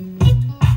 Mm-hmm.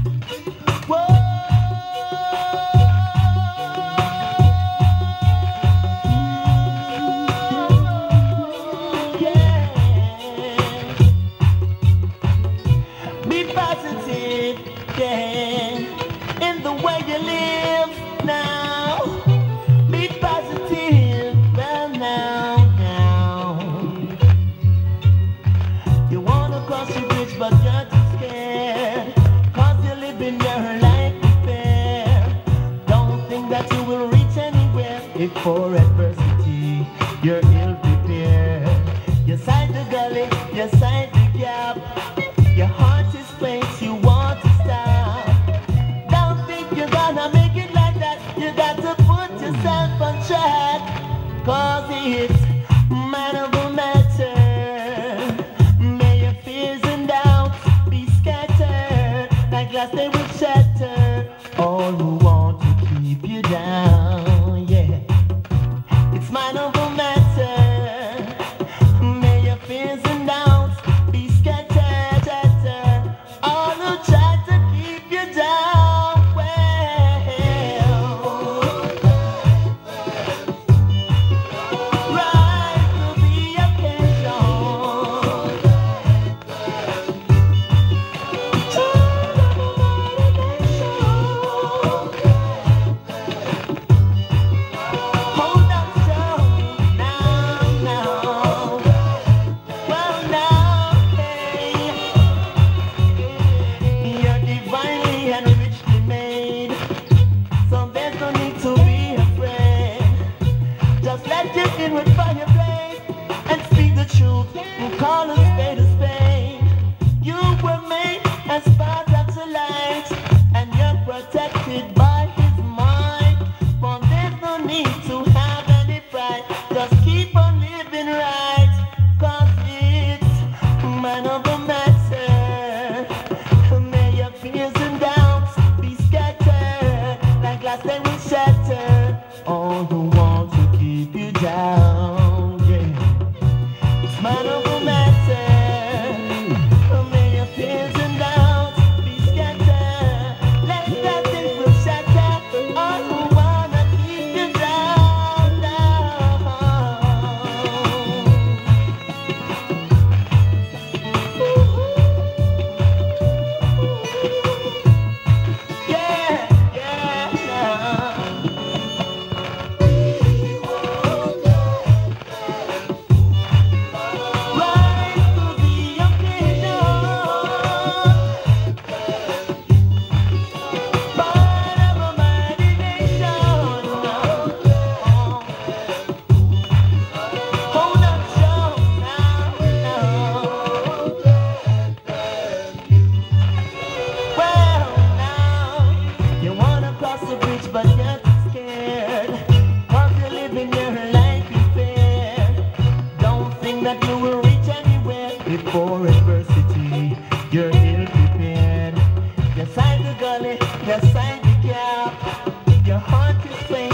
it for adversity. You're ill prepared. You side the gully, you side the gap. Your heart is place you want to stop. Don't think you're gonna make it like that. You got to put yourself on track. Cause it's man of the matter. May your fears and doubts be scattered. Like glass they will shatter. All who want to keep you down. that you will reach anywhere before adversity. You're ill prepared. Your size the gully, your size the gap. Your heart is saying.